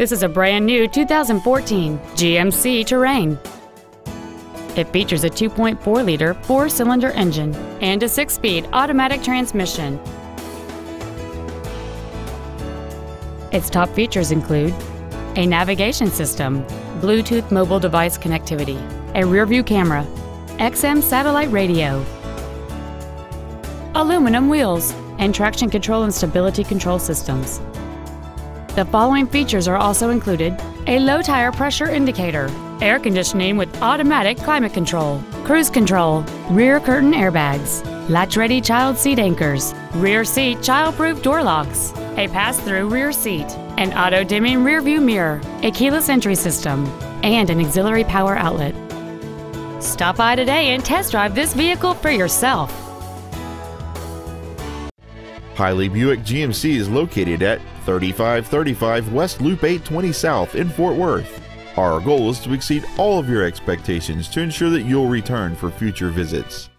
This is a brand new 2014 GMC Terrain. It features a 2.4 liter four cylinder engine and a six speed automatic transmission. Its top features include a navigation system, Bluetooth mobile device connectivity, a rear view camera, XM satellite radio, aluminum wheels, and traction control and stability control systems. The following features are also included a low tire pressure indicator, air conditioning with automatic climate control, cruise control, rear curtain airbags, latch ready child seat anchors, rear seat child proof door locks, a pass through rear seat, an auto dimming rear view mirror, a keyless entry system, and an auxiliary power outlet. Stop by today and test drive this vehicle for yourself. Hiley Buick GMC is located at 3535 West Loop 820 South in Fort Worth. Our goal is to exceed all of your expectations to ensure that you'll return for future visits.